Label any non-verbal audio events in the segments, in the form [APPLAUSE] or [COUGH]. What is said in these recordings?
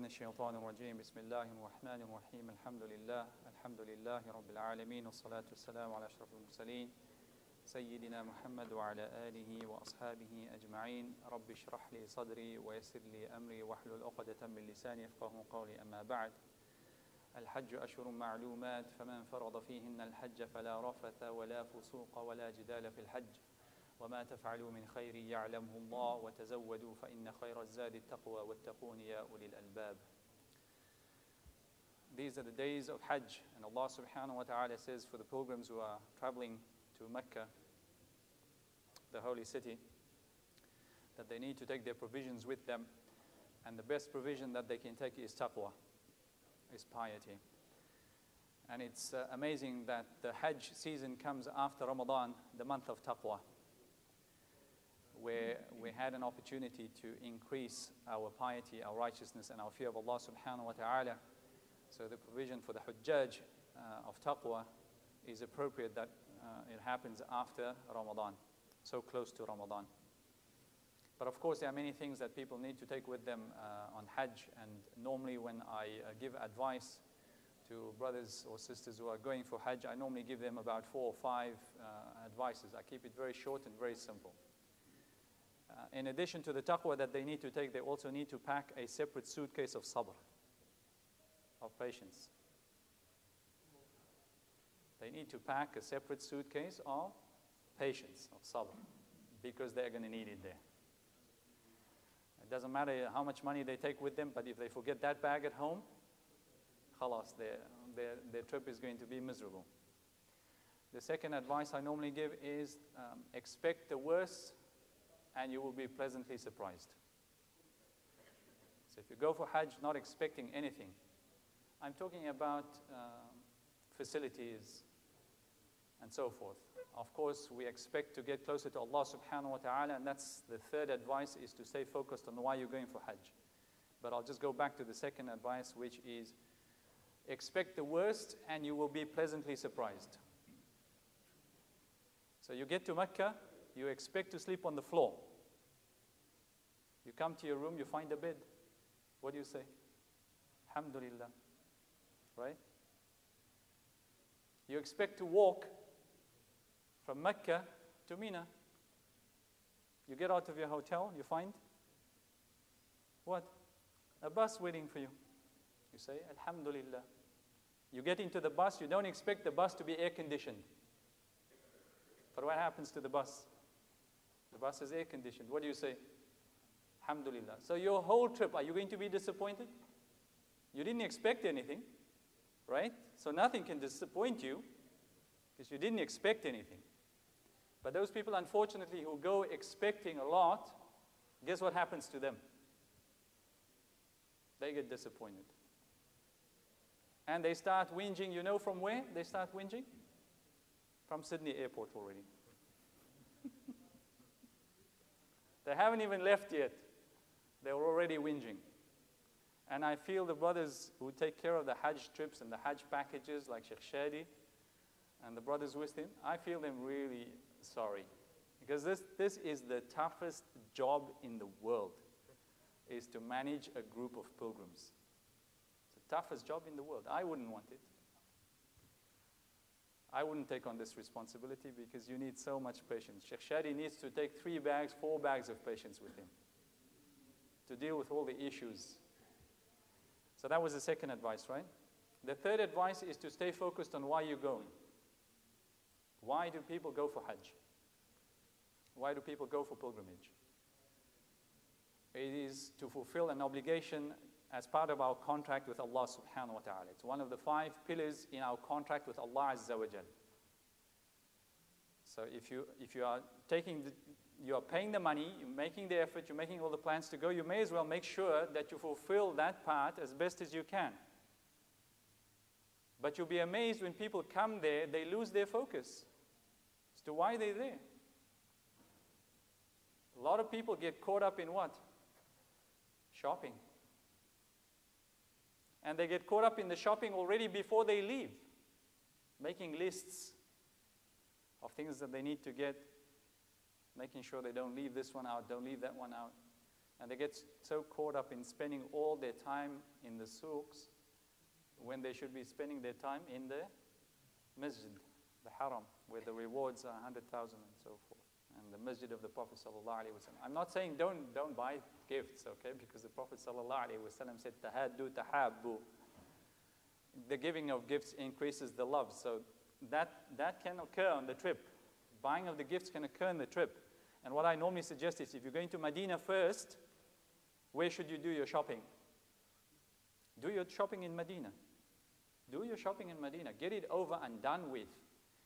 من الشيطان الرجيم. بسم الله الرحمن الرحيم. الحمد لله. الحمد لله رب العالمين. والصلاة والسلام على أشرف المرسلين سيدنا محمد وعلى آله وأصحابه أجمعين. رب اشرح لي صدري ويسر لي أمري واحلل عقدة من لساني يفقه قولي. أما بعد الحج أشهر معلومات فمن فرض فيهن الحج فلا رفث ولا فسوق ولا جدال في الحج. وما تفعلوا من خير يعلمه الله وتزودوا فإن خير الزاد التقوى واتقون يا أولي الألباب These are the days of Hajj and Allah subhanahu wa ta'ala says for the pilgrims who are traveling to Mecca, the holy city, that they need to take their provisions with them and the best provision that they can take is taqwa, is piety. And it's uh, amazing that the Hajj season comes after Ramadan, the month of taqwa where we had an opportunity to increase our piety, our righteousness, and our fear of Allah subhanahu wa ta'ala. So the provision for the Hujjaj uh, of taqwa is appropriate that uh, it happens after Ramadan, so close to Ramadan. But of course, there are many things that people need to take with them uh, on Hajj, and normally when I uh, give advice to brothers or sisters who are going for Hajj, I normally give them about four or five uh, advices. I keep it very short and very simple. In addition to the taqwa that they need to take, they also need to pack a separate suitcase of sabr, of patience. They need to pack a separate suitcase of patience, of sabr, because they're going to need it there. It doesn't matter how much money they take with them, but if they forget that bag at home, khalas, their, their, their trip is going to be miserable. The second advice I normally give is um, expect the worst and you will be pleasantly surprised. So if you go for Hajj not expecting anything, I'm talking about uh, facilities and so forth. Of course, we expect to get closer to Allah subhanahu wa ta'ala, and that's the third advice is to stay focused on why you're going for Hajj. But I'll just go back to the second advice, which is expect the worst and you will be pleasantly surprised. So you get to Mecca, you expect to sleep on the floor. You come to your room, you find a bed. What do you say? Alhamdulillah. Right? You expect to walk from Mecca to Mina. You get out of your hotel, you find what? A bus waiting for you. You say, Alhamdulillah. You get into the bus, you don't expect the bus to be air conditioned. But what happens to the bus? The bus is air conditioned. What do you say? Alhamdulillah. So your whole trip, are you going to be disappointed? You didn't expect anything, right? So nothing can disappoint you because you didn't expect anything. But those people, unfortunately, who go expecting a lot, guess what happens to them? They get disappointed. And they start whinging. You know from where they start whinging? From Sydney Airport already. [LAUGHS] they haven't even left yet. They're already whinging. And I feel the brothers who take care of the Hajj trips and the Hajj packages, like Sheikh Shadi and the brothers with him, I feel them really sorry. Because this, this is the toughest job in the world, is to manage a group of pilgrims. It's the toughest job in the world. I wouldn't want it. I wouldn't take on this responsibility because you need so much patience. Sheikh Shadi needs to take three bags, four bags of patience with him to deal with all the issues. So that was the second advice, right? The third advice is to stay focused on why you're going. Why do people go for Hajj? Why do people go for pilgrimage? It is to fulfill an obligation as part of our contract with Allah subhanahu wa ta'ala. It's one of the five pillars in our contract with Allah Azza wa Jal. So if you, if you are taking the, you are paying the money, you're making the effort, you're making all the plans to go, you may as well make sure that you fulfill that part as best as you can. But you'll be amazed when people come there, they lose their focus as to why they're there. A lot of people get caught up in what? Shopping. And they get caught up in the shopping already before they leave, making lists of things that they need to get, making sure they don't leave this one out, don't leave that one out. And they get so caught up in spending all their time in the souks when they should be spending their time in the masjid, the haram, where the rewards are 100,000 and so forth. And the masjid of the Prophet i'm not saying don't, don't buy gifts, okay? Because the Prophet ﷺ said, tahaddu tahabbu. The giving of gifts increases the love. So that, that can occur on the trip. Buying of the gifts can occur in the trip. And what I normally suggest is if you're going to Medina first, where should you do your shopping? Do your shopping in Medina. Do your shopping in Medina. Get it over and done with.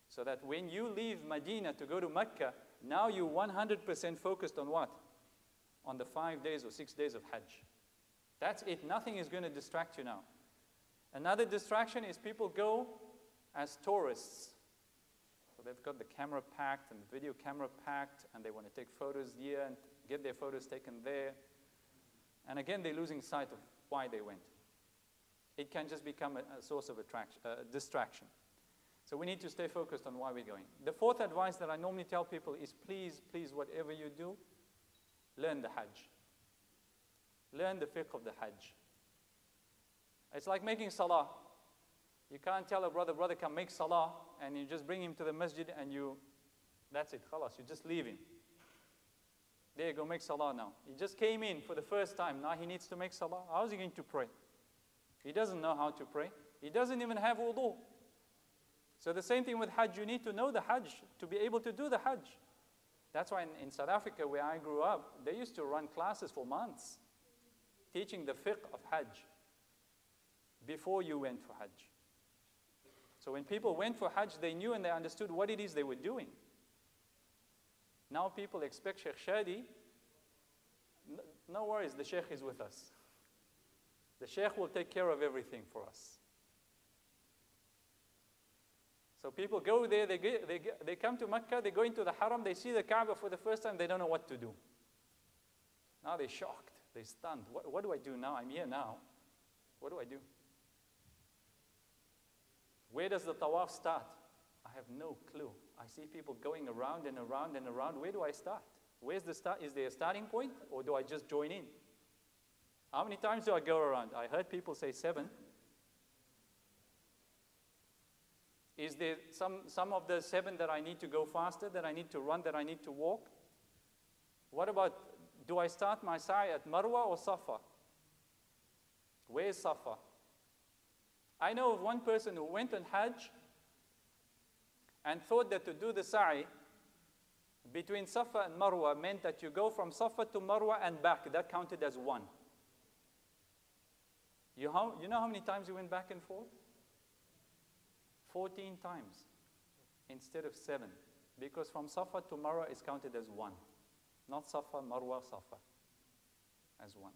So that when you leave Medina to go to Mecca, now you're 100% focused on what? On the five days or six days of Hajj. That's it. Nothing is going to distract you now. Another distraction is people go as tourists. They've got the camera packed and the video camera packed, and they want to take photos here and get their photos taken there. And again, they're losing sight of why they went. It can just become a, a source of attraction, uh, distraction. So we need to stay focused on why we're going. The fourth advice that I normally tell people is please, please, whatever you do, learn the Hajj. Learn the fiqh of the Hajj. It's like making salah. You can't tell a brother, brother, come make salah, and you just bring him to the masjid and you, that's it, khalas, you just leave him. There you go, make salah now. He just came in for the first time. Now he needs to make salah. How is he going to pray? He doesn't know how to pray. He doesn't even have wudu. So the same thing with Hajj, you need to know the Hajj to be able to do the Hajj. That's why in, in South Africa, where I grew up, they used to run classes for months teaching the fiqh of Hajj before you went for Hajj. So when people went for Hajj, they knew and they understood what it is they were doing. Now people expect Sheikh Shadi. No worries, the Sheikh is with us. The Sheikh will take care of everything for us. So people go there, they, get, they, get, they come to Mecca, they go into the Haram, they see the Kaaba for the first time, they don't know what to do. Now they're shocked, they're stunned. What, what do I do now? I'm here now. What do I do? Where does the tawaf start? I have no clue. I see people going around and around and around. Where do I start? Where's the start? Is there a starting point or do I just join in? How many times do I go around? I heard people say seven. Is there some, some of the seven that I need to go faster, that I need to run, that I need to walk? What about, do I start my sa'i at Marwa or Safa? Where is Safa? I know of one person who went on Hajj and thought that to do the sa'i between Safa and Marwa meant that you go from Safa to Marwa and back. That counted as one. You, how, you know how many times you went back and forth? 14 times instead of seven. Because from Safa to Marwa is counted as one. Not Safa, Marwa, Safa. As one.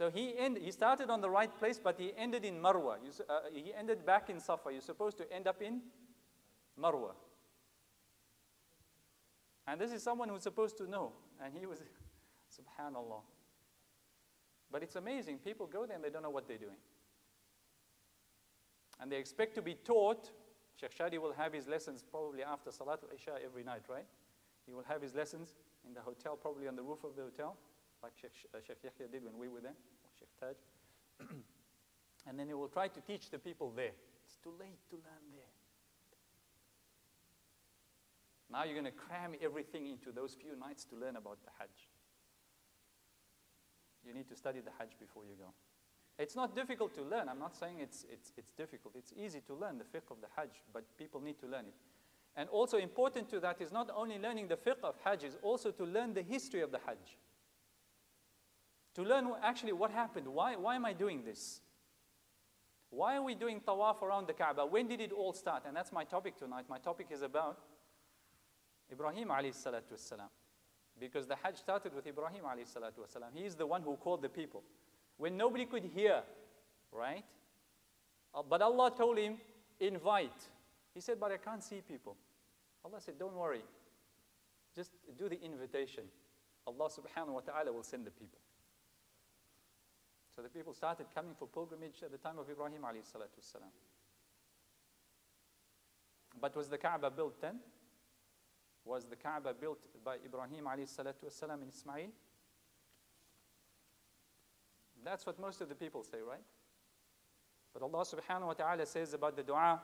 So he, end, he started on the right place, but he ended in Marwa. You, uh, he ended back in Safa. You're supposed to end up in Marwa. And this is someone who's supposed to know. And he was, [LAUGHS] subhanAllah. But it's amazing. People go there and they don't know what they're doing and they expect to be taught. Sheikh Shadi will have his lessons probably after Salatul Isha every night, right? He will have his lessons in the hotel, probably on the roof of the hotel, like Sheikh, uh, Sheikh Yahya did when we were there, or Sheikh Taj. [CLEARS THROAT] and then he will try to teach the people there. It's too late to learn there. Now you're going to cram everything into those few nights to learn about the Hajj. You need to study the Hajj before you go. It's not difficult to learn. I'm not saying it's, it's, it's difficult. It's easy to learn the fiqh of the Hajj, but people need to learn it. And also important to that is not only learning the fiqh of Hajj, is also to learn the history of the Hajj. To learn actually what happened. Why, why am I doing this? Why are we doing tawaf around the Kaaba? When did it all start? And that's my topic tonight. My topic is about Ibrahim alayhi salatu wasalam. Because the Hajj started with Ibrahim alayhi salatu wasalam. He is the one who called the people when nobody could hear, right? Uh, but Allah told him, invite. He said, but I can't see people. Allah said, don't worry. Just do the invitation. Allah subhanahu wa ta'ala will send the people. So the people started coming for pilgrimage at the time of Ibrahim alayhi salatu wasalam. But was the Kaaba built then? Was the Kaaba built by Ibrahim alayhi salatu wasalam and Ismail? That's what most of the people say, right? But Allah subhanahu wa ta'ala says about the dua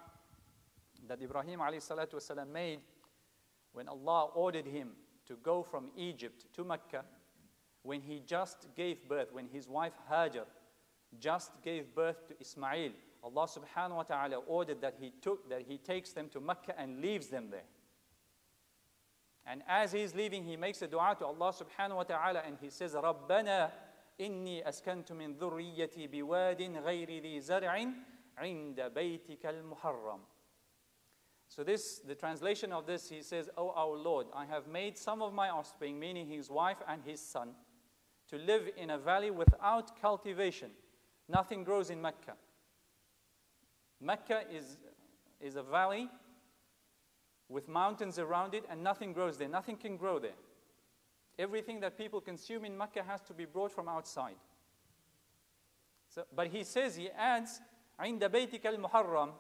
that Ibrahim alayhi salatu wasalam made when Allah ordered him to go from Egypt to Mecca, when he just gave birth, when his wife Hajar just gave birth to Ismail, Allah subhanahu wa ta'ala ordered that he took that he takes them to Mecca and leaves them there. And as he's leaving, he makes a dua to Allah subhanahu wa ta'ala and he says, Rabbana inni askantu min dhurriyyati biwadin ghayri li zar'in inda baytika al-muharram. So this, the translation of this, he says, O oh, our Lord, I have made some of my offspring, meaning his wife and his son, to live in a valley without cultivation. Nothing grows in Mecca. Mecca is, is a valley with mountains around it and nothing grows there. Nothing can grow there. Everything that people consume in Mecca has to be brought from outside. So, but he says, he adds, عند بيتك المحرم,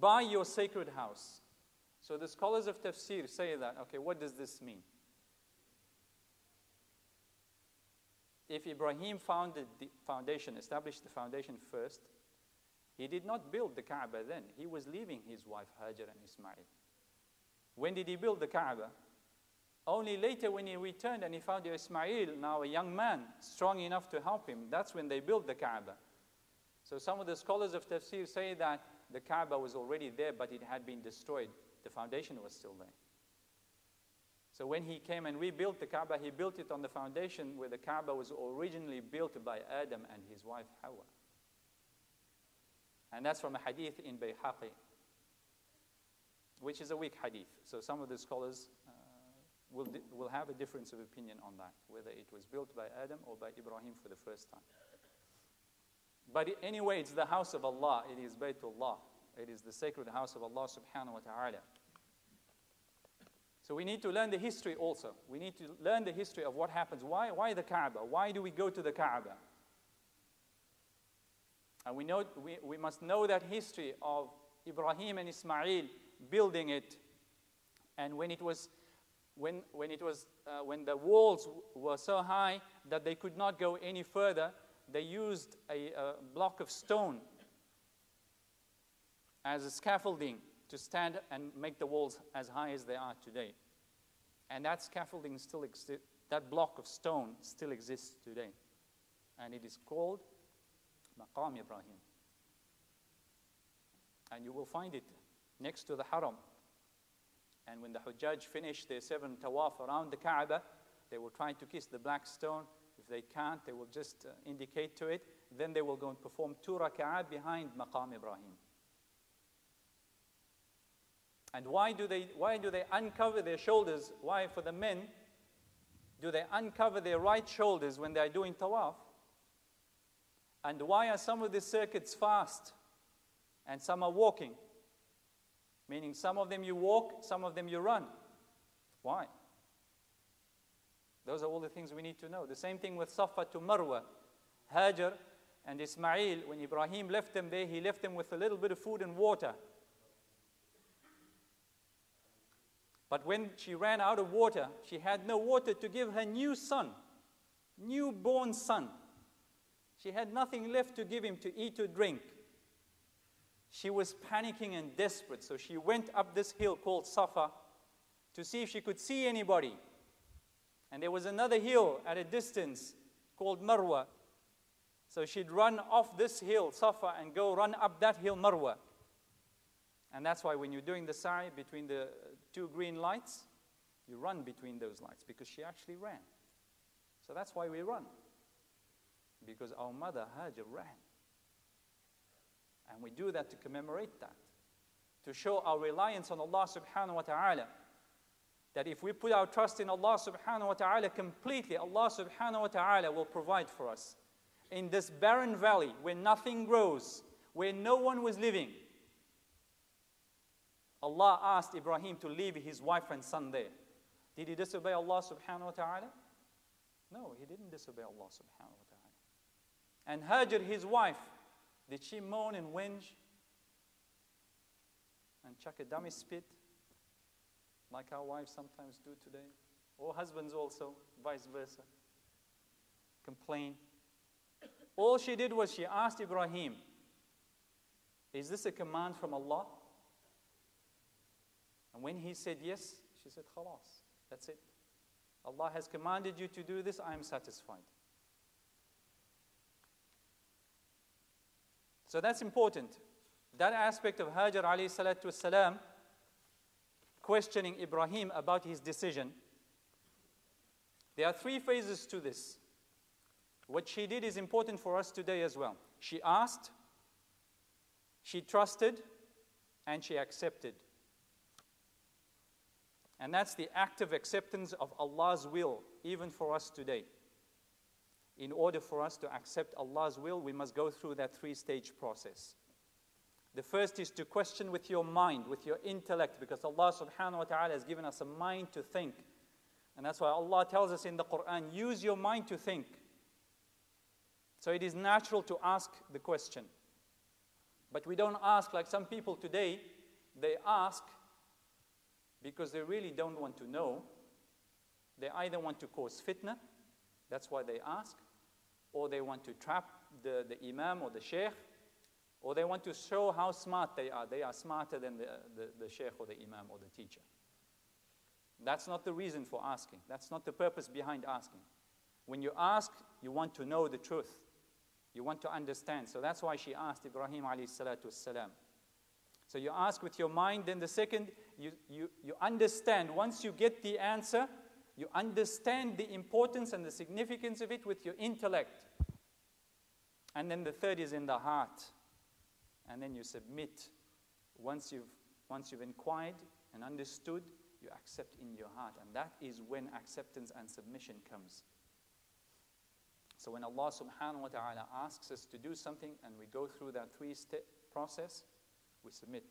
by your sacred house. So the scholars of tafsir say that, okay, what does this mean? If Ibrahim founded the foundation, established the foundation first, he did not build the Kaaba then. He was leaving his wife Hajar and Ismail. When did he build the Kaaba? Only later, when he returned and he found Ismail, now a young man, strong enough to help him, that's when they built the Kaaba. So some of the scholars of tafsir say that the Kaaba was already there, but it had been destroyed. The foundation was still there. So when he came and rebuilt the Kaaba, he built it on the foundation where the Kaaba was originally built by Adam and his wife Hawa. And that's from a hadith in Bayhaqi, which is a weak hadith. So some of the scholars uh, will, will have a difference of opinion on that, whether it was built by Adam or by Ibrahim for the first time. But anyway, it's the house of Allah. It is Baytullah. It is the sacred house of Allah subhanahu wa ta'ala. So we need to learn the history also. We need to learn the history of what happens. Why, why the Kaaba? Why do we go to the Kaaba? And we, know, we, we must know that history of Ibrahim and Ismail building it. And when it was, when, when, it was uh, when the walls were so high that they could not go any further, they used a, a block of stone as a scaffolding to stand and make the walls as high as they are today. And that scaffolding still exists, that block of stone still exists today. And it is called Maqam Ibrahim. And you will find it next to the Haram. And when the Hujjaj finish their seven tawaf around the Kaaba, they will try to kiss the black stone. If they can't, they will just uh, indicate to it. Then they will go and perform two rak'ah behind Maqam Ibrahim. And why do, they, why do they uncover their shoulders? Why, for the men, do they uncover their right shoulders when they are doing tawaf? And why are some of the circuits fast and some are walking? Meaning, some of them you walk, some of them you run. Why? Those are all the things we need to know. The same thing with Safa to Marwa. Hajar and Ismail, when Ibrahim left them there, he left them with a little bit of food and water. But when she ran out of water, she had no water to give her new son, newborn son. She had nothing left to give him to eat or drink. She was panicking and desperate, so she went up this hill called Safa to see if she could see anybody. And there was another hill at a distance called Marwa. So she'd run off this hill, Safa, and go run up that hill, Marwa. And that's why when you're doing the sa'i between the two green lights, you run between those lights because she actually ran. So that's why we run. Because our mother Hajar ran. And we do that to commemorate that. To show our reliance on Allah subhanahu wa ta'ala. That if we put our trust in Allah subhanahu wa ta'ala completely, Allah subhanahu wa ta'ala will provide for us. In this barren valley where nothing grows, where no one was living, Allah asked Ibrahim to leave his wife and son there. Did he disobey Allah subhanahu wa ta'ala? No, he didn't disobey Allah subhanahu wa ta'ala. And Hajar, his wife, did she moan and whinge and chuck a dummy spit like our wives sometimes do today? Or husbands also, vice versa. Complain. All she did was she asked Ibrahim, Is this a command from Allah? And when he said yes, she said, Khalas, that's it. Allah has commanded you to do this, I am satisfied. So that's important. That aspect of Hajar alayhi salatu wasalam questioning Ibrahim about his decision. There are three phases to this. What she did is important for us today as well. She asked, she trusted, and she accepted. And that's the active acceptance of Allah's will, even for us today. In order for us to accept Allah's will, we must go through that three stage process. The first is to question with your mind, with your intellect, because Allah subhanahu wa ta'ala has given us a mind to think. And that's why Allah tells us in the Quran use your mind to think. So it is natural to ask the question. But we don't ask like some people today, they ask because they really don't want to know. They either want to cause fitna, that's why they ask, or they want to trap the, the imam or the sheikh, or they want to show how smart they are. They are smarter than the, the, the sheikh or the imam or the teacher. That's not the reason for asking. That's not the purpose behind asking. When you ask, you want to know the truth. You want to understand. So that's why she asked Ibrahim alayhi salatu wasalam. So you ask with your mind, then the second, you, you, you understand. Once you get the answer, you understand the importance and the significance of it with your intellect. And then the third is in the heart. And then you submit. Once you've, once you've inquired and understood, you accept in your heart. And that is when acceptance and submission comes. So when Allah subhanahu wa ta'ala asks us to do something and we go through that three step process, we submit.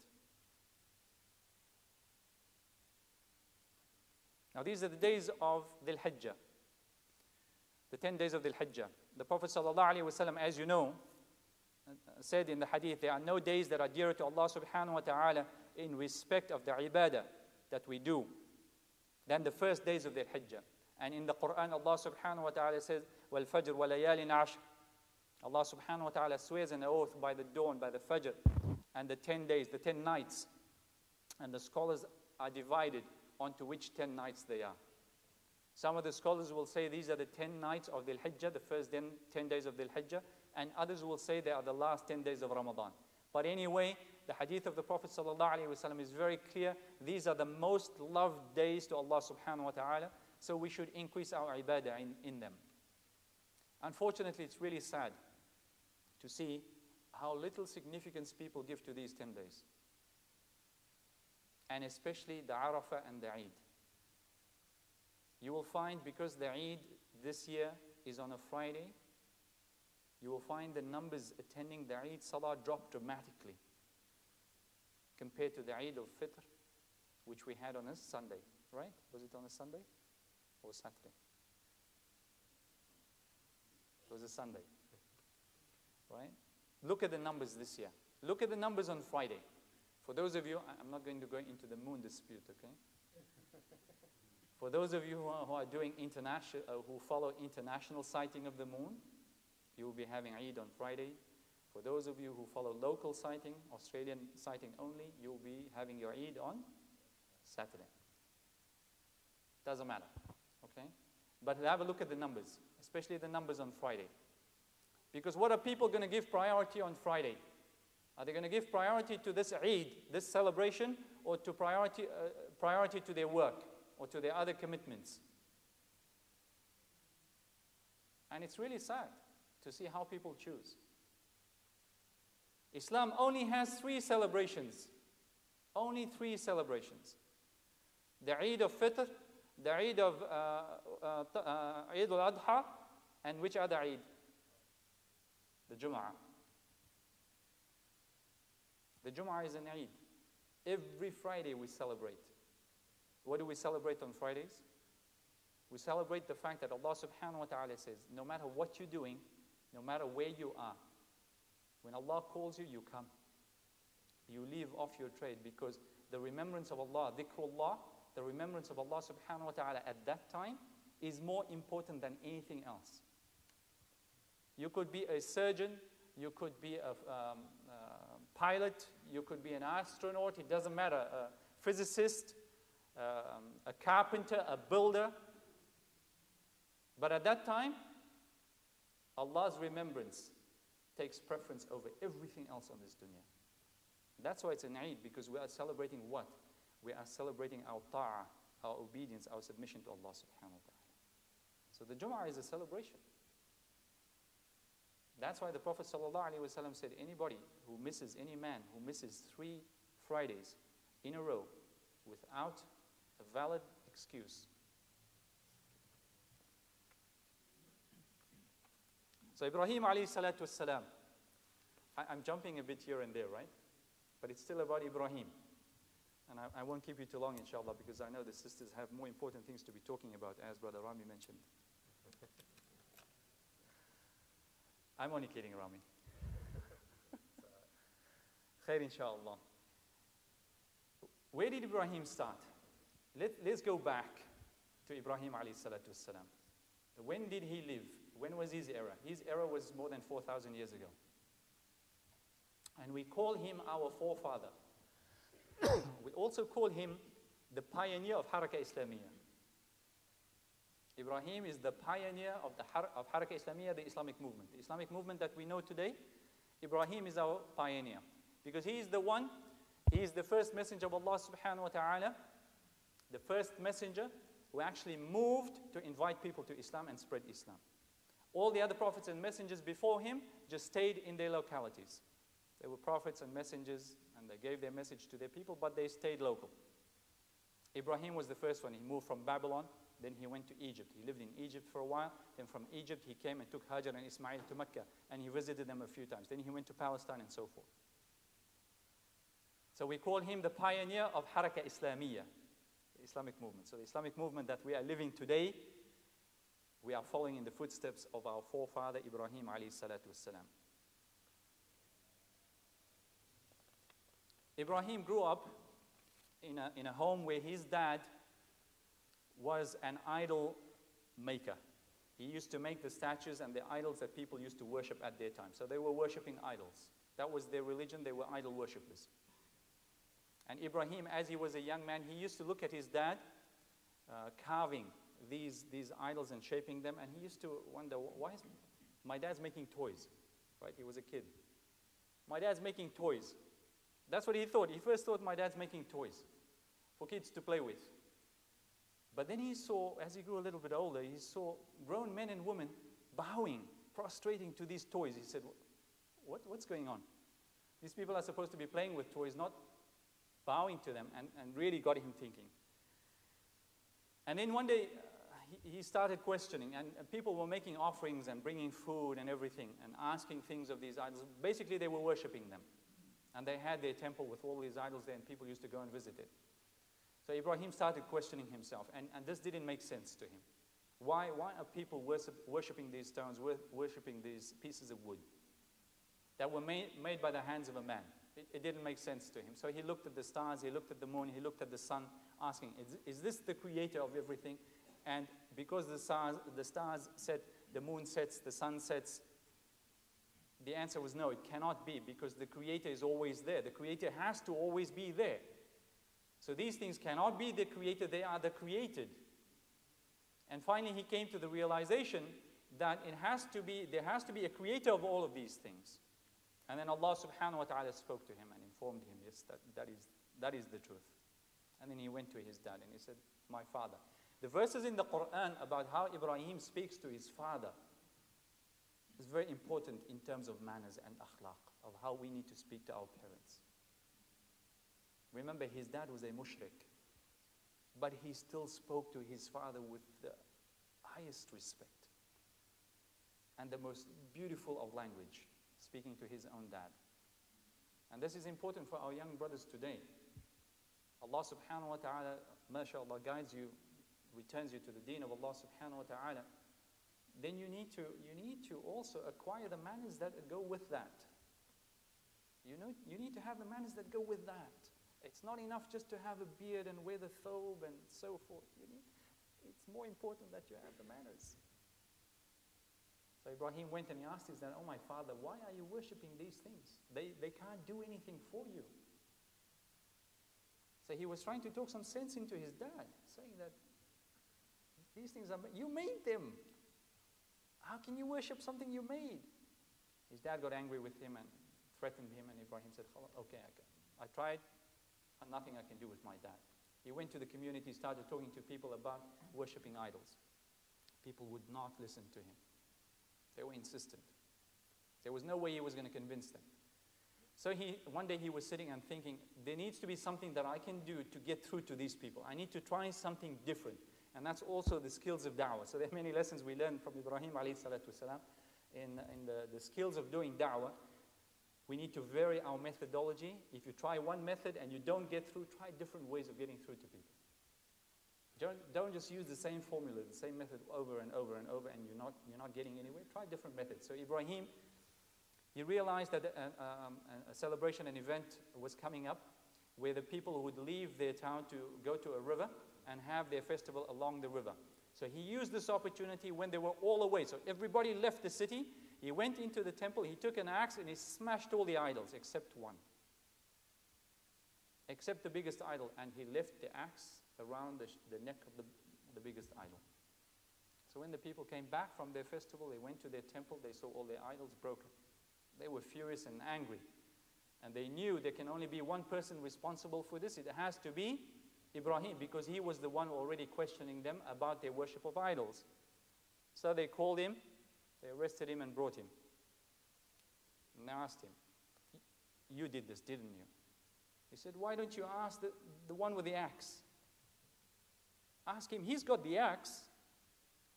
Now these are the days of Dhul Hijjah. The 10 days of Dhul Hijjah. The Prophet sallallahu alaihi wasallam, as you know, said in the hadith, there are no days that are dearer to Allah subhanahu wa ta'ala in respect of the ibadah that we do than the first days of Dhul Hijjah. And in the Quran, Allah subhanahu wa ta'ala says, وَالْفَجْرِ وَلَيَالٍ عَشْرٍ Allah subhanahu wa ta'ala swears an oath by the dawn, by the Fajr, and the 10 days, the 10 nights. And the scholars are divided onto which 10 nights they are. Some of the scholars will say these are the 10 nights of Dhul Hijjah, the first 10, 10 days of Dhul Hijjah, and others will say they are the last 10 days of Ramadan. But anyway, the hadith of the Prophet ﷺ is very clear. These are the most loved days to Allah subhanahu wa ta'ala, so we should increase our ibadah in, in them. Unfortunately, it's really sad to see how little significance people give to these 10 days. And especially the Arafah and the Eid. You will find because the Eid this year is on a Friday, you will find the numbers attending the Eid Salah drop dramatically compared to the Eid of Fitr, which we had on a Sunday, right? Was it on a Sunday or Saturday? It was a Sunday, right? Look at the numbers this year. Look at the numbers on Friday. For those of you, I'm not going to go into the moon dispute, okay? For those of you who are, who are doing international, uh, who follow international sighting of the moon, you will be having Eid on Friday. For those of you who follow local sighting, Australian sighting only, you will be having your Eid on Saturday. Doesn't matter, okay? But have a look at the numbers, especially the numbers on Friday. Because what are people going to give priority on Friday? Are they going to give priority to this Eid, this celebration, or to priority, uh, priority to their work or to their other commitments? And it's really sad to see how people choose. Islam only has three celebrations. Only three celebrations. The Eid of Fitr, the Eid of uh, uh, uh, Eid al-Adha, and which other Eid? The Jum'ah. The Jum'ah is an Eid. Every Friday we celebrate. What do we celebrate on Fridays? We celebrate the fact that Allah subhanahu wa ta'ala says, no matter what you're doing, no matter where you are, when Allah calls you, you come. You leave off your trade because the remembrance of Allah, dhikrullah, the remembrance of Allah subhanahu wa ta'ala at that time is more important than anything else. You could be a surgeon, you could be a um, uh, pilot, you could be an astronaut, it doesn't matter, a physicist, um, a carpenter, a builder. But at that time, Allah's remembrance takes preference over everything else on this dunya. That's why it's an Eid, because we are celebrating what? We are celebrating our ta'ah, our obedience, our submission to Allah subhanahu wa ta'ala. So the Jum'ah is a celebration. That's why the Prophet ﷺ said, anybody who misses, any man who misses three Fridays in a row without a valid excuse. So Ibrahim salatu wasalam, I'm jumping a bit here and there, right? But it's still about Ibrahim. And I, I won't keep you too long, inshallah, because I know the sisters have more important things to be talking about, as Brother Rami mentioned. I'm only kidding, Rami. [LAUGHS] Khair, inshallah. Where did Ibrahim start? Let, let's go back to Ibrahim alayhi salatu wasalam. When did he live? When was his era? His era was more than 4,000 years ago. And we call him our forefather. [COUGHS] we also call him the pioneer of Haraka Islamiyah. Ibrahim is the pioneer of the Har- of Haraka Islamiyah, the Islamic movement. The Islamic movement that we know today, Ibrahim is our pioneer. Because he is the one, he is the first messenger of Allah subhanahu wa ta'ala, the first messenger who actually moved to invite people to Islam and spread Islam. All the other prophets and messengers before him just stayed in their localities. They were prophets and messengers, and they gave their message to their people, but they stayed local. Ibrahim was the first one. He moved from Babylon, then he went to Egypt. He lived in Egypt for a while. Then from Egypt, he came and took Hajar and Ismail to Mecca, and he visited them a few times. Then he went to Palestine and so forth. So we call him the pioneer of Haraka Islamiyah, the Islamic movement. So the Islamic movement that we are living today, we are following in the footsteps of our forefather Ibrahim alayhi salatu wasalam. Ibrahim grew up in a, in a home where his dad was an idol maker. He used to make the statues and the idols that people used to worship at their time. So they were worshiping idols. That was their religion, they were idol worshippers. And Ibrahim, as he was a young man, he used to look at his dad uh, carving these, these idols and shaping them, and he used to wonder, why is my dad's making toys? Right? He was a kid. My dad's making toys. That's what he thought. He first thought my dad's making toys for kids to play with. But then he saw, as he grew a little bit older, he saw grown men and women bowing, prostrating to these toys. He said, what, What's going on? These people are supposed to be playing with toys, not bowing to them, and, and really got him thinking. And then one day, uh, he, started questioning, and, and people were making offerings and bringing food and everything, and asking things of these idols. Basically, they were worshiping them. And they had their temple with all these idols there, and people used to go and visit it. So Ibrahim started questioning himself, and, and this didn't make sense to him. Why, why are people worship, worshiping these stones, worshiping these pieces of wood that were made, made by the hands of a man? It, it, didn't make sense to him. So he looked at the stars, he looked at the moon, he looked at the sun, asking, Is, is this the creator of everything? And because the stars, the stars set, the moon sets, the sun sets, the answer was no, it cannot be because the creator is always there. The creator has to always be there. So these things cannot be the creator, they are the created. And finally, he came to the realization that it has to be, there has to be a creator of all of these things. And then Allah subhanahu wa ta'ala spoke to him and informed him, yes, that, that, is, that is the truth. And then he went to his dad and he said, My father. The verses in the Quran about how Ibrahim speaks to his father is very important in terms of manners and akhlaq, of how we need to speak to our parents. Remember, his dad was a mushrik, but he still spoke to his father with the highest respect and the most beautiful of language, speaking to his own dad. And this is important for our young brothers today. Allah subhanahu wa ta'ala, mashallah, guides you, returns you to the deen of Allah subhanahu wa ta'ala. Then you need to, you need to also acquire the manners that go with that. You know, you need to have the manners that go with that. It's not enough just to have a beard and wear the thobe and so forth. You need, it's more important that you have the manners. So Ibrahim went and he asked his dad, Oh, my father, why are you worshipping these things? They, they can't do anything for you. So he was trying to talk some sense into his dad, saying that these things are, you made them. How can you worship something you made? His dad got angry with him and threatened him, and Ibrahim said, Okay, I, I tried, nothing I can do with my dad. He went to the community, started talking to people about worshipping idols. People would not listen to him. They were insistent. There was no way he was going to convince them. So he, one day he was sitting and thinking, there needs to be something that I can do to get through to these people. I need to try something different. And that's also the skills of da'wah. So there are many lessons we learn from Ibrahim alayhi salatu in, in the, the skills of doing da'wah. We need to vary our methodology. If you try one method and you don't get through, try different ways of getting through to people. Don't, don't just use the same formula, the same method over and over and over, and you're not, you're not getting anywhere. Try different methods. So Ibrahim, he realized that a, um, a celebration, an event was coming up where the people would leave their town to go to a river and have their festival along the river. So he used this opportunity when they were all away. So everybody left the city. He went into the temple, he took an axe, and he smashed all the idols except one. Except the biggest idol. And he left the axe around the, the neck of the, the biggest idol. So when the people came back from their festival, they went to their temple, they saw all their idols broken. They were furious and angry. And they knew there can only be one person responsible for this. It has to be Ibrahim, because he was the one already questioning them about their worship of idols. So they called him, they arrested him, and brought him. And they asked him, You did this, didn't you? He said, Why don't you ask the, the one with the axe? Ask him, he's got the axe.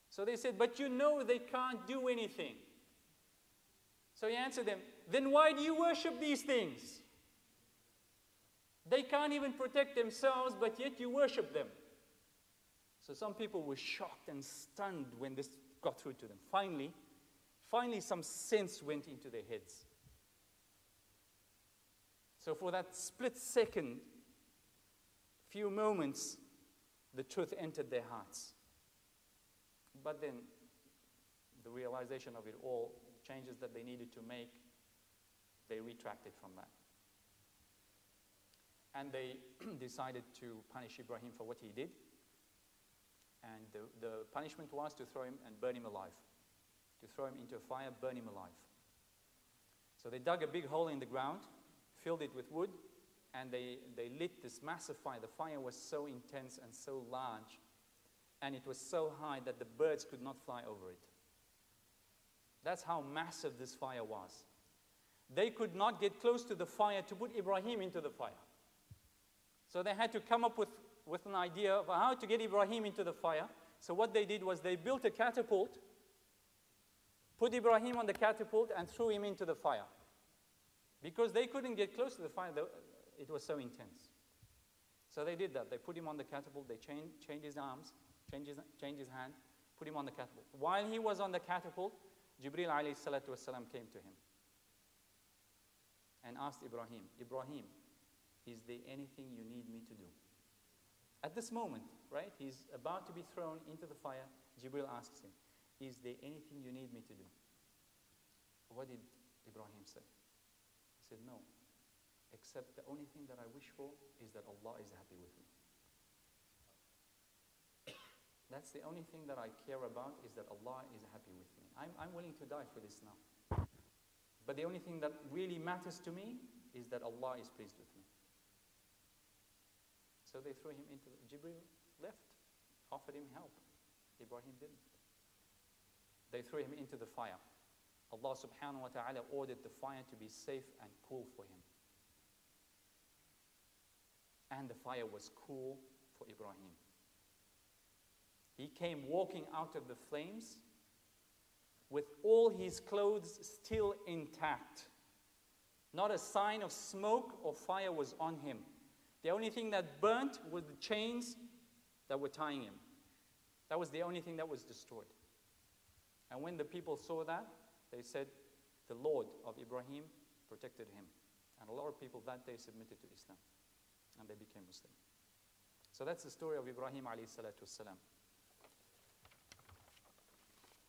So they said, But you know they can't do anything. So he answered them, Then why do you worship these things? They can't even protect themselves, but yet you worship them. So some people were shocked and stunned when this got through to them. Finally, finally some sense went into their heads. So for that split second, few moments, the truth entered their hearts. But then the realization of it all, changes that they needed to make, they retracted from that. And they [CLEARS THROAT] decided to punish Ibrahim for what he did. And the, the punishment was to throw him and burn him alive. To throw him into a fire, burn him alive. So they dug a big hole in the ground, filled it with wood, and they, they lit this massive fire. The fire was so intense and so large, and it was so high that the birds could not fly over it. That's how massive this fire was. They could not get close to the fire to put Ibrahim into the fire. So they had to come up with, with an idea of how to get Ibrahim into the fire. So what they did was they built a catapult, put Ibrahim on the catapult, and threw him into the fire. Because they couldn't get close to the fire, it was so intense. So they did that. They put him on the catapult, they changed, changed his arms, changed his, his hand, put him on the catapult. While he was on the catapult, Jibril alayhi salatu wasalam came to him and asked Ibrahim, Ibrahim, is there anything you need me to do? At this moment, right, he's about to be thrown into the fire. Jibril asks him, Is there anything you need me to do? What did Ibrahim say? He said, No, except the only thing that I wish for is that Allah is happy with me. That's the only thing that I care about is that Allah is happy with me. I'm, I'm willing to die for this now. But the only thing that really matters to me is that Allah is pleased with me. So they threw him into, Jibril left, offered him help. Ibrahim didn't. They threw him into the fire. Allah subhanahu wa ta'ala ordered the fire to be safe and cool for him. And the fire was cool for Ibrahim. He came walking out of the flames with all his clothes still intact. Not a sign of smoke or fire was on him. The only thing that burnt was the chains that were tying him. That was the only thing that was destroyed. And when the people saw that, they said, The Lord of Ibrahim protected him. And a lot of people that day submitted to Islam. And they became Muslim. So that's the story of Ibrahim alayhi salatu wasalam.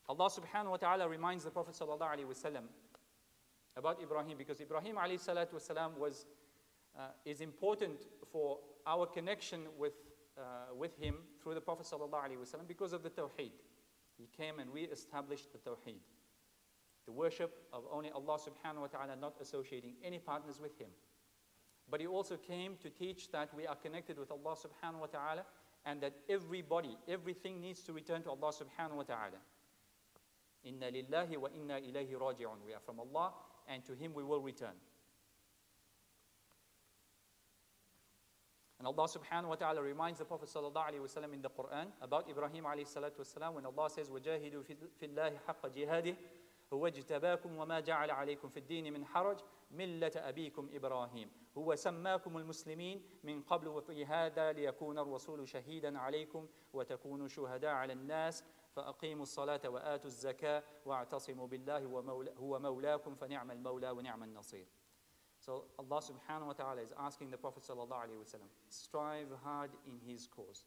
Allah subhanahu wa ta'ala reminds the Prophet sallallahu alaihi wasallam about Ibrahim because Ibrahim alayhi salatu wasalam was, uh, is important for our connection with, uh, with him through the Prophet sallallahu alaihi wasallam because of the Tawheed. He came and re-established the Tawheed. The worship of only Allah subhanahu wa ta'ala, not associating any partners with him. But he also came to teach that we are connected with Allah subhanahu wa ta'ala and that everybody, everything needs to return to Allah subhanahu wa ta'ala. Inna lillahi wa inna ilayhi raji'un. We are from Allah and to Him we will return. And Allah subhanahu wa ta'ala reminds the Prophet sallallahu alayhi wa in the Quran about Ibrahim alayhi salatu wasalam when Allah says, وَجَاهِدُوا فِي اللَّهِ حَقَّ جِهَادِهِ هو اجتباكم وما جعل عليكم في الدين من حرج ملة أبيكم إبراهيم هو سماكم المسلمين من قبل وفي هذا ليكون الرسول شهيدا عليكم وتكونوا شهداء على الناس فأقيموا الصلاة وآتوا الزكاة واعتصموا بالله هو مولاكم فنعم المولى ونعم النصير So Allah subhanahu wa ta'ala is asking the Prophet sallallahu alayhi wa sallam, strive hard in his cause.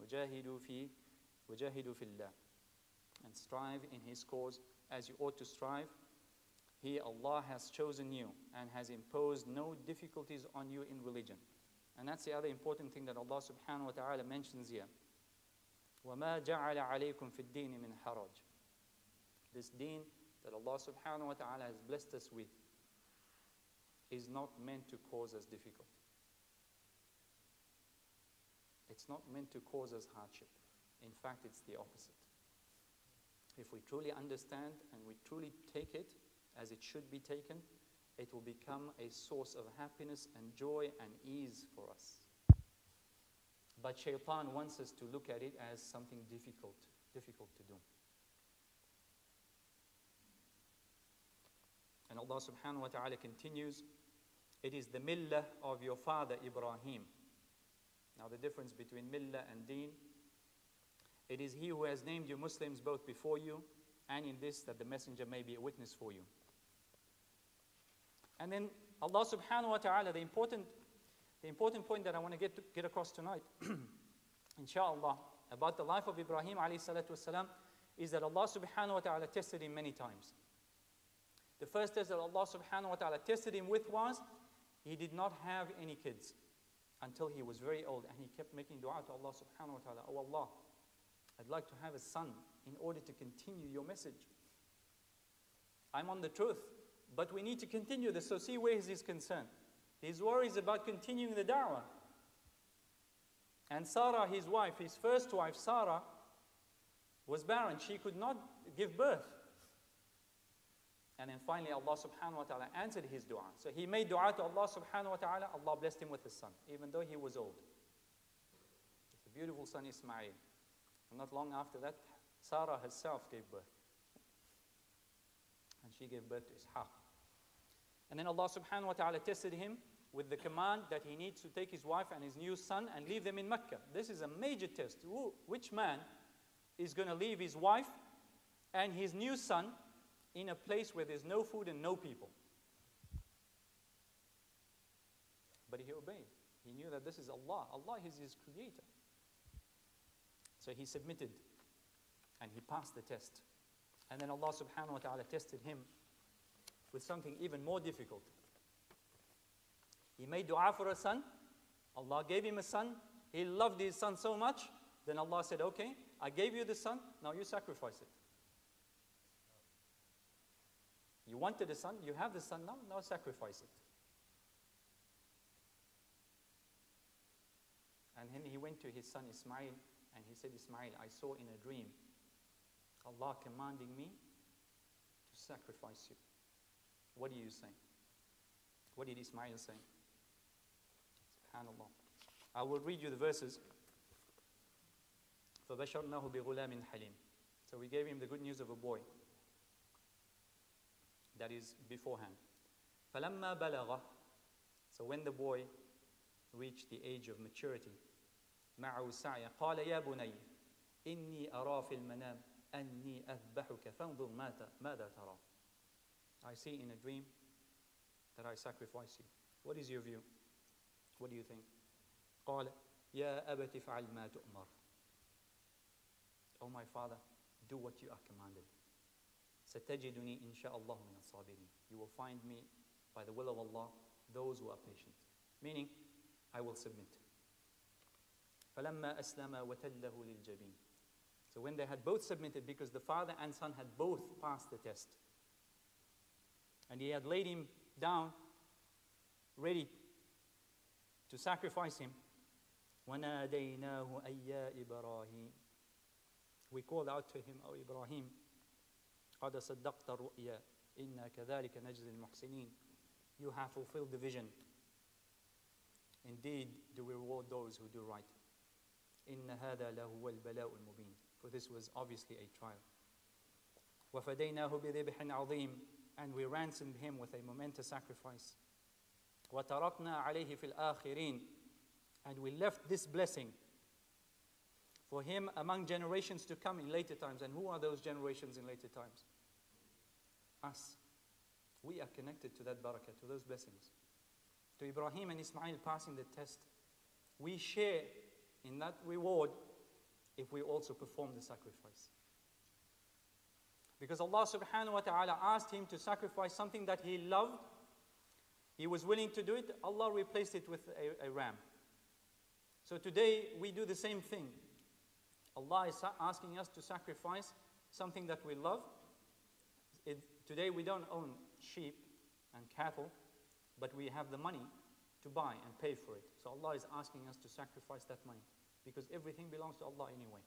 وجاهدوا في وجاهدوا في الله and strive in his cause as you ought to strive. He, Allah, has chosen you and has imposed no difficulties on you in religion. And that's the other important thing that Allah subhanahu wa ta'ala mentions here. وَمَا جَعَلَ عَلَيْكُمْ فِي الدِّينِ مِنْ حَرَجٍ This deen that Allah subhanahu wa ta'ala has blessed us with is not meant to cause us difficulty. It's not meant to cause us hardship. In fact, it's the opposite. If we truly understand and we truly take it as it should be taken, it will become a source of happiness and joy and ease for us. But shaitan wants us to look at it as something difficult, difficult to do. And Allah subhanahu wa ta'ala continues, it is the millah of your father Ibrahim. Now, the difference between millah and deen it is he who has named you Muslims both before you and in this that the messenger may be a witness for you. And then Allah subhanahu wa ta'ala, the important, the important point that I want to get, to, get across tonight, [CLEARS THROAT] inshallah, about the life of Ibrahim alayhi salatu wasalam, is that Allah subhanahu wa ta'ala tested him many times. The first test that Allah subhanahu wa ta'ala tested him with was he did not have any kids until he was very old and he kept making dua to Allah subhanahu wa ta'ala. Oh Allah, I'd like to have a son in order to continue your message. I'm on the truth, but we need to continue this. So see where is his concern. His worry is about continuing the da'wah. And Sarah, his wife, his first wife, Sarah, was barren. She could not give birth. And then finally, Allah subhanahu wa ta'ala answered his dua. So he made dua to Allah subhanahu wa ta'ala. Allah blessed him with his son, even though he was old. It's a beautiful son, Ismail. And not long after that, Sarah herself gave birth. And she gave birth to Ishaq. And then Allah subhanahu wa ta'ala tested him with the command that he needs to take his wife and his new son and leave them in Mecca. This is a major test. Which man is going to leave his wife and his new son in a place where there's no food and no people? But he obeyed. He knew that this is Allah. Allah is his creator. So he submitted and he passed the test. And then Allah subhanahu wa ta'ala tested him with something even more difficult. He made dua for a son. Allah gave him a son. He loved his son so much. Then Allah said, Okay, I gave you the son. Now you sacrifice it. You wanted a son. You have the son now. Now sacrifice it. And then he went to his son Ismail and he said, Ismail, I saw in a dream Allah commanding me to sacrifice you. What do you say? What did Ismail say? SubhanAllah. I will read you the verses. فَبَشَرْنَاهُ بِغُلَامٍ حَلِيمٍ So we gave him the good news of a boy. That is beforehand. فَلَمَّا بَلَغَ So when the boy reached the age of maturity, معه سعي قال يا بني إني أرى في المنام أني أذبحك فانظر ماذا ترى I see in a dream that I sacrifice you. What is your view? What do you think? قال يا أبت افعل ما تؤمر Oh my father, do what you are commanded. ستجدني إن شاء الله من الصابرين. You will find me by the will of Allah, those who are patient. Meaning, I will submit. فلما أسلم وتله للجبين. So when they had both submitted, because the father and son had both passed the test, and he had laid him down, ready to sacrifice him, وَنَادَيْنَاهُ أَيَّا إِبْرَاهِيمُ We called out to him, O Ibrahim, قَدْ صَدَّقْتَ الرُّؤْيَا إِنَّا كَذَلِكَ نَجْزِي الْمُحْسِنِينَ You have fulfilled the vision. Indeed, do we reward those who do right. إِنَّ هَذَا لَهُوَ الْبَلَاءُ الْمُبِينُ For this was obviously a trial. وَفَدَيْنَاهُ بِذِبْحٍ عَظِيمٍ And we ransomed him with a momentous sacrifice. وَتَرَكْنَا عَلَيْهِ فِي الْآخِرِينَ And we left this blessing for him among generations to come in later times. And who are those generations in later times? Us. We are connected to that barakah, to those blessings. To Ibrahim and Ismail passing the test. We share in that reward if we also perform the sacrifice. Because Allah subhanahu wa ta'ala asked him to sacrifice something that he loved. He was willing to do it. Allah replaced it with a, a ram. So today we do the same thing. Allah is asking us to sacrifice something that we love. Today we don't own sheep and cattle, but we have the money to buy and pay for it. So Allah is asking us to sacrifice that money because everything belongs to Allah anyway.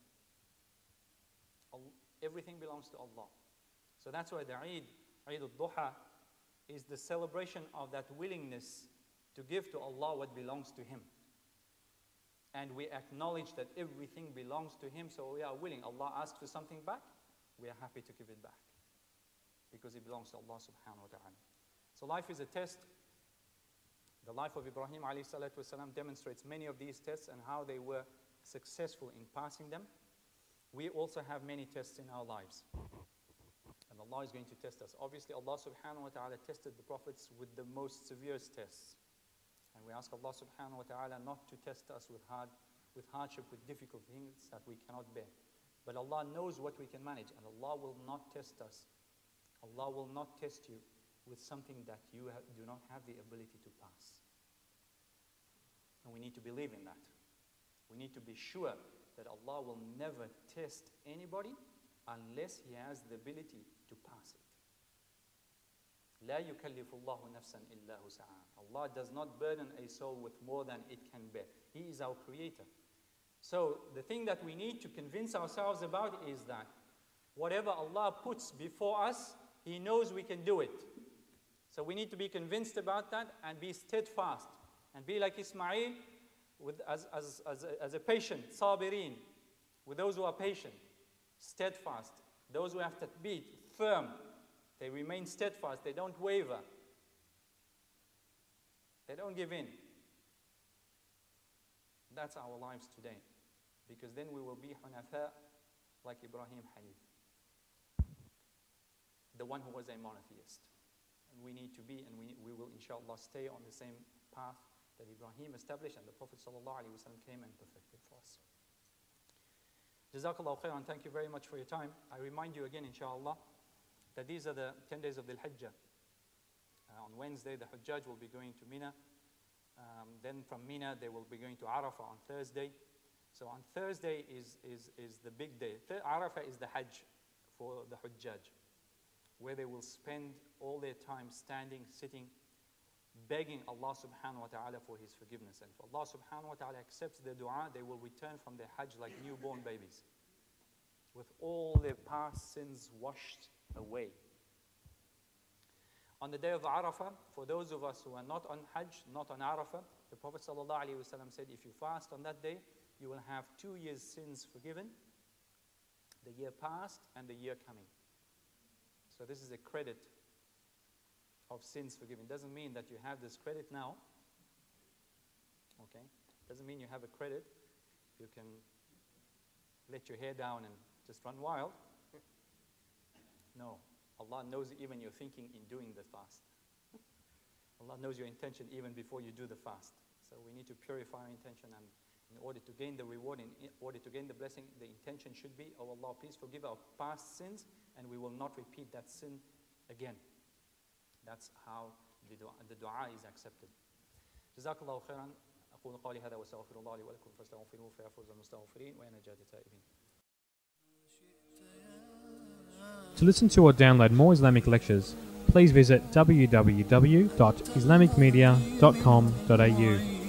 Everything belongs to Allah. So that's why the Eid, Eid al-Duha, is the celebration of that willingness to give to Allah what belongs to Him. And we acknowledge that everything belongs to Him, so we are willing. Allah asks for something back, we are happy to give it back. Because it belongs to Allah subhanahu wa ta'ala. So life is a test. The life of Ibrahim alayhi salatu wasalam demonstrates many of these tests and how they were successful in passing them. We also have many tests in our lives. And Allah is going to test us. Obviously, Allah subhanahu wa ta'ala tested the prophets with the most severe tests. And we ask Allah subhanahu wa ta'ala not to test us with hard with hardship, with difficult things that we cannot bear. But Allah knows what we can manage, and Allah will not test us. Allah will not test you with something that you do not have the ability to pass. And we need to believe in that. We need to be sure that Allah will never test anybody unless he has the ability to pass it. لا يكلف الله نفسا إلا وسعها. Allah does not burden a soul with more than it can bear. He is our creator. So the thing that we need to convince ourselves about is that whatever Allah puts before us, he knows we can do it. So we need to be convinced about that and be steadfast and be like Ismail with, as, as, as, a, as a patient, sabirin, with those who are patient, steadfast, those who have to be firm, they remain steadfast, they don't waver, they don't give in. That's our lives today. Because then we will be hunafa like Ibrahim Hanif, the one who was a monotheist. And we need to be, and we, we will inshallah stay on the same path that Ibrahim established and the Prophet ﷺ came and perfected for us. Jazakallah khairan, thank you very much for your time. I remind you again, inshallah, that these are the 10 days of the Hajjah. Uh, on Wednesday, the Hajjaj will be going to Mina. Um, then from Mina, they will be going to Arafah on Thursday. So on Thursday is, is, is the big day. Th- Arafah is the Hajj for the Hajjaj, where they will spend all their time standing, sitting, begging Allah subhanahu wa ta'ala for His forgiveness. And if Allah subhanahu wa ta'ala accepts their dua, they will return from their Hajj like newborn babies, with all their past sins washed away. On the day of Arafah, for those of us who are not on Hajj, not on Arafah, the Prophet ﷺ said, if you fast on that day, you will have two years' sins forgiven, the year past and the year coming. So this is a credit of sins forgiven. Doesn't mean that you have this credit now. Okay? Doesn't mean you have a credit. You can let your hair down and just run wild. [LAUGHS] No. Allah knows even your thinking in doing the fast. [LAUGHS] Allah knows your intention even before you do the fast. So we need to purify our intention and In order to gain the reward, in order to gain the blessing, the intention should be, Oh Allah, please forgive our past sins and we will not repeat that sin again. That's how the dua, the dua is accepted. جزاك الله خيرا أقول قولي هذا وأستغفر الله لي ولكم فاستغفروه فيفوز المستغفرين وينجات التائبين To listen to or download more Islamic lectures, please visit www.islamicmedia.com.au.